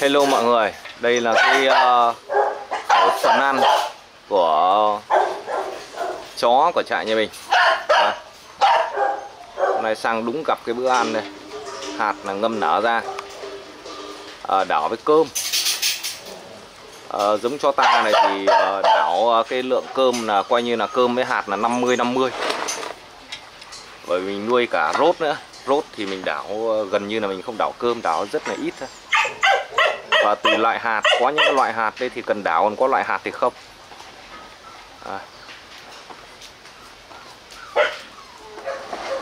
Hello mọi người, đây là cái uh, khẩu phần ăn của chó của trại nhà mình. À. Hôm nay sang đúng cặp cái bữa ăn này Hạt là ngâm nở ra. À, Đảo với cơm. À, Giống cho ta này thì uh, đảo cái lượng cơm là coi như là cơm với hạt là 50-50 Bởi mình nuôi cả rốt nữa. Rốt thì mình đảo gần như là mình không đảo cơm, đảo rất là ít thôi và tùy loại hạt có những loại hạt đây thì cần đảo còn có loại hạt thì không. À.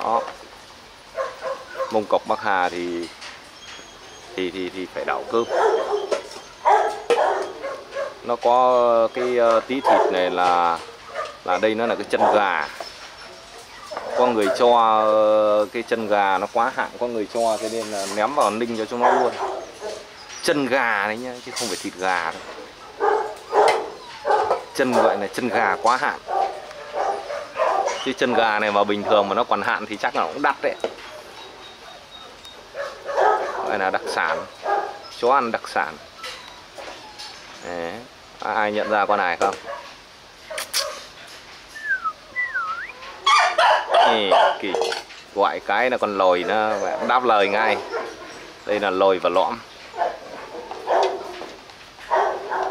đó. Mông cọc bắc hà thì thì thì thì phải đảo cơm. Nó có cái uh, tí thịt này là là đây nó là cái chân gà. Có người cho ờ, cái chân gà nó quá hạn có người cho cho nên là ném vào ninh cho chúng nó luôn chân gà đấy nhá chứ không phải thịt gà đâu. Chân gọi là chân gà quá hạn. Chứ chân gà này mà bình thường mà nó còn hạn thì chắc là nó cũng đắt đấy. Gọi là đặc sản chó ăn đặc sản. Đấy. ai nhận ra con này không? Ê, kỳ gọi cái là con lồi nó đáp lời ngay. Đây là lồi và lõm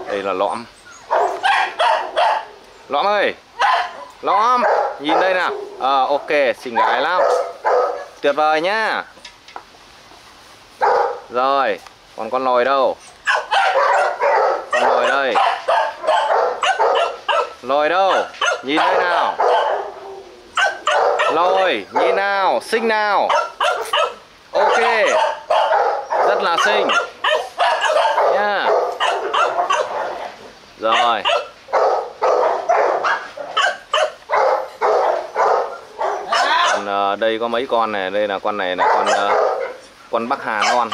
đây là lõm. Lõm ơi. Lõm. Nhìn đây nào. À, ok xinh gái lắm. Tuyệt vời nhá. Rồi còn con lồi đâu? Con lồi đây. Lồi đâu? Nhìn đây nào. Lồi nhìn nào xinh nào. Ok. Rất là xinh nha yeah. Rồi. Còn uh, ờ, đây có mấy con này Đây là con này là con uh, Con Bắc Hà non.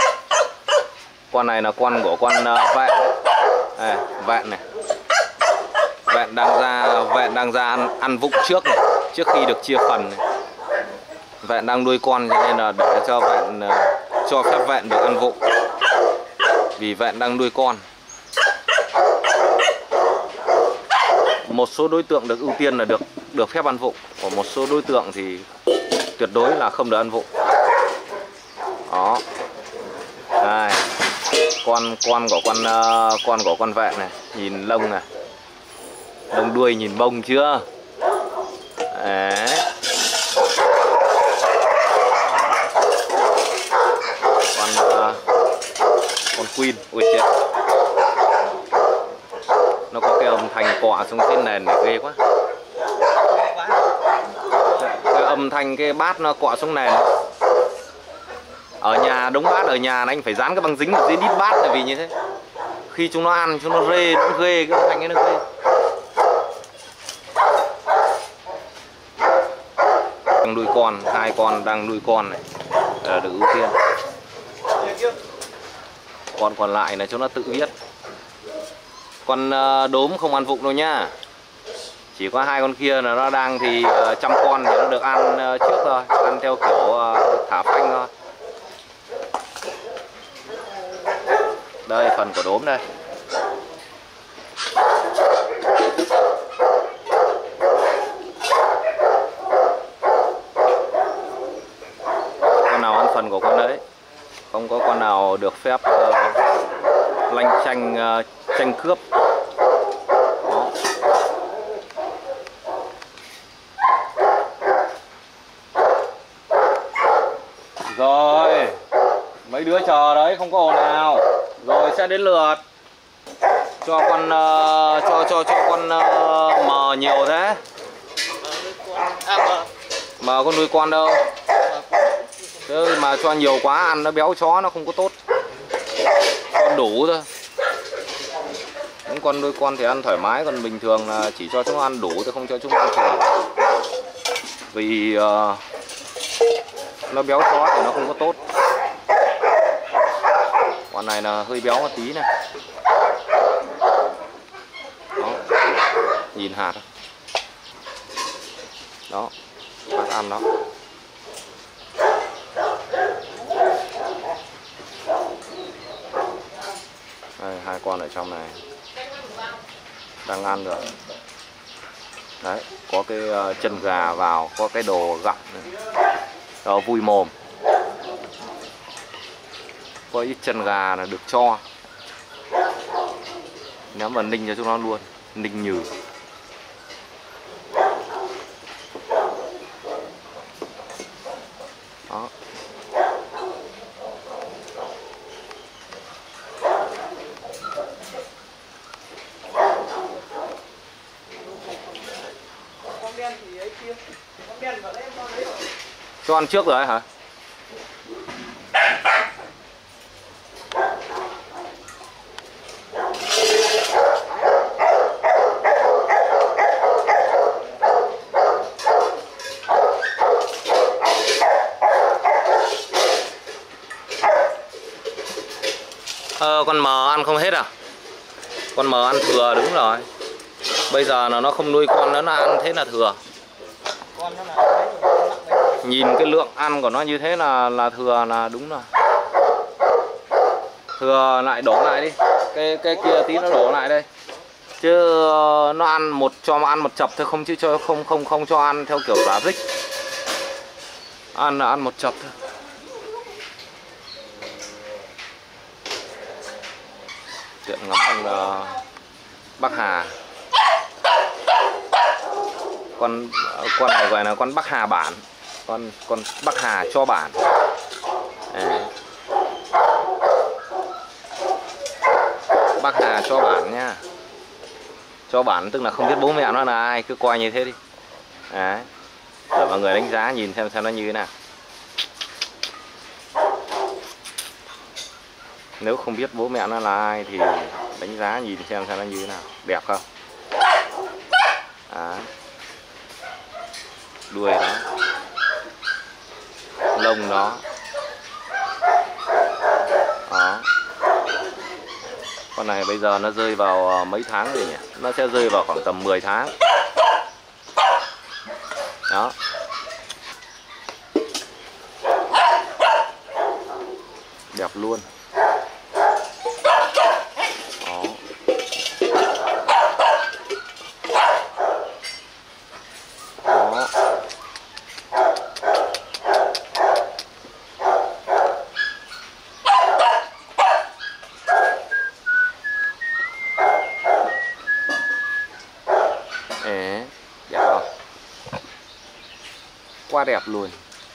Con này là con của con uh, vẹn. Đây, Vẹn này. Vẹn đang ra Vẹn đang ra ăn, ăn vụng trước này Trước khi được chia phần này. Vẹn đang nuôi con cho nên là để cho vẹn uh, Cho phép vẹn được ăn vụng. Vì vẹn đang nuôi con. Một số đối tượng được ưu tiên là được được phép ăn vụng còn một số đối tượng thì tuyệt đối là không được ăn vụng đó. Đây. Con con của con ờ, con của con vẹn này nhìn lông này. Lông đuôi nhìn bông chưa? Đấy. con uh, con queen. Ui chết nó có cái âm thanh cọ xuống trên nền này ghê quá. Cái âm thanh, cái bát nó cọ xuống nền. Ở nhà, đống bát ở nhà anh phải dán cái băng dính ở dưới đít bát là vì như thế. Khi chúng nó ăn, chúng nó rê, nó ghê, cái âm thanh ấy nó ghê. Đang nuôi con, hai con đang nuôi con này. Là được ưu tiên. Con còn lại là chúng nó tự viết con ờ, đốm không ăn vụng đâu nhá. Chỉ có hai con kia là nó đang thì ờ, trăm con thì nó được ăn ờ, trước thôi ăn theo kiểu thả phanh thôi. Đây phần của đốm đây. Con nào ăn phần của con đấy? Không có con nào được phép uh, lanh chanh ờ, uh, cướp Đó. rồi mấy đứa chờ đấy không có ồn nào. Rồi sẽ đến lượt. Cho con uh, cho cho cho con uh, mờ nhiều thế. Mà con nuôi con đâu? Thế mà cho nhiều quá ăn nó béo chó nó không có tốt đủ thôi. Những con nuôi con thì ăn thoải mái còn bình thường là chỉ cho chúng ăn đủ thôi không cho chúng ăn thừa. Vì uh, nó béo quá thì nó không có tốt. Con này là hơi béo một tí này. Đó. nhìn hạt đó hạt ăn đó. Đây, hai con ở trong này. Đang ăn rồi. Đấy, có cái ờ, chân gà vào, có cái đồ gặm này. đó vui mồm. Có ít chân gà là được cho. Nếu mà ninh cho chúng nó luôn, ninh nhừ đó con đen thì ấy kia con đen vào đấy con đấy rồi cho ăn trước rồi hả Ờ, con mờ ăn không hết à? Con mờ ăn thừa đúng rồi. Bây giờ là nó không nuôi con nữa nó ăn thế là thừa. con nó là đấy rồi con nặng đấy rồi Nhìn cái lượng ăn của nó như thế là là thừa là đúng rồi. Thừa lại đổ lại đi. Cái cái kia tí nó đổ lại đây. Chứ ờ, nó ăn một, cho ăn một chập thôi, không chứ cho, không không không cho ăn theo kiểu giả dích. Ăn là ăn một chập thôi. Tiện ngắm con ờ, Bắc Hà. Con ờ, con này gọi là con Bắc Hà bản. Con con Bắc Hà cho bản. à, Bắc Hà cho bản nha. Cho bản tức là không biết bố mẹ nó là ai, cứ coi như thế đi. Đấy. Rồi mọi người đánh giá nhìn xem xem nó như thế nào. Nếu không biết bố mẹ nó là ai thì đánh giá nhìn xem xem nó như thế nào. Đẹp không? à. Đuôi nó. Lông nó. Đó. Con này bây giờ nó rơi vào ờ, mấy tháng rồi nhỉ? Nó sẽ rơi vào khoảng tầm 10 tháng. Đó. Đẹp luôn. Đó. Đó. Ế, đẹp không? Quá đẹp luôn.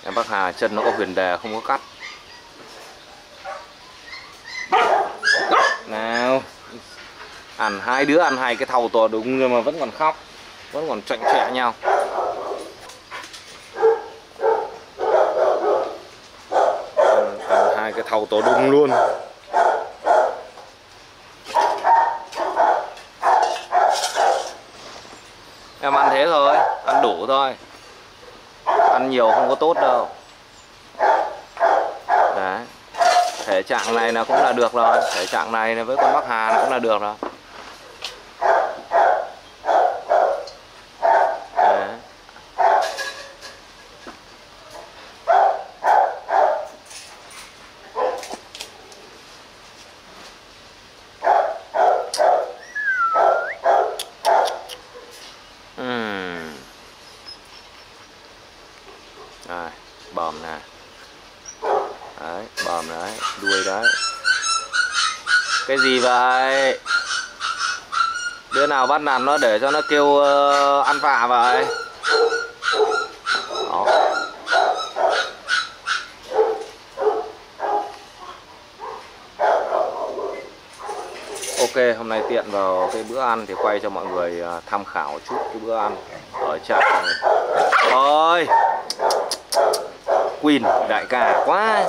Em bác Hà chân nó có huyền đề không có cắt. Nào. Ăn hai đứa ăn hai cái thầu to đúng nhưng mà vẫn còn khóc Vẫn còn chạnh chẹ nhau. Ăn hai cái thầu to đúng luôn. Em ăn thế thôi, ăn đủ thôi. Ăn nhiều không có tốt đâu. Đấy. Thể trạng này là cũng là được rồi. Thể trạng này với con Bắc Hà là cũng là được rồi Đấy. Ừm. Rồi, bòm nè Đấy, bòm đấy, đuôi đấy. Cái gì vậy? Đứa nào bắt nạt nó để cho nó kêu uh, ăn vạ vậy? Đó. Ok, hôm nay tiện vào cái bữa ăn thì quay cho mọi người ờ, tham khảo chút cái bữa ăn ở trại thôi, Queen đại ca quá.